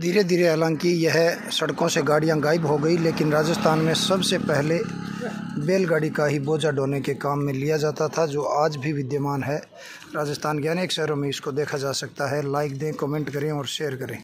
धीरे धीरे हालाँकि यह सड़कों से गाड़ियाँ गायब हो गई, लेकिन राजस्थान में सबसे पहले बैलगाड़ी का ही बोझा ढोने के काम में लिया जाता था, जो आज भी विद्यमान है। राजस्थान के अनेक शहरों में इसको देखा जा सकता है। लाइक दें, कमेंट करें और शेयर करें।